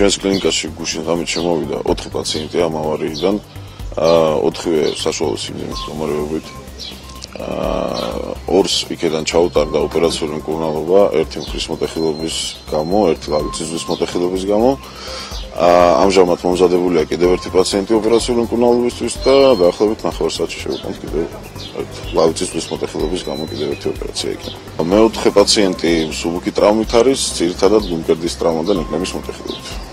ჩვენს კლინიკაში გუშინ ღამით შემოვიდა 4 პაციენტი ამ ავარიიდან. აა 4-ვე საშუალო სიგნალის მდგომარეობით. აა ორს იქიდან ჩაუტარდა ოპერაციული მკურნალობა, ერთი მხრის მოტეხილობის გამო, ერთი ლავიციზმის მოტეხილობის გამო. აა ამჟამად მომზადებულია კიდევ ერთი პაციენტი ოპერაციული მკურნალობისთვის და დაახლოებით 9 საათში შევაკეთებთ კიდევ ლავიციზმის მოტეხილობის გამო კიდევ ერთი ოპერაცია იქნება. მეოთხე პაციენტი სუბუქი ტრავმით არის, ძირითადად გუმკერდის ტრავმა და ნეკნების მოტეხილობით.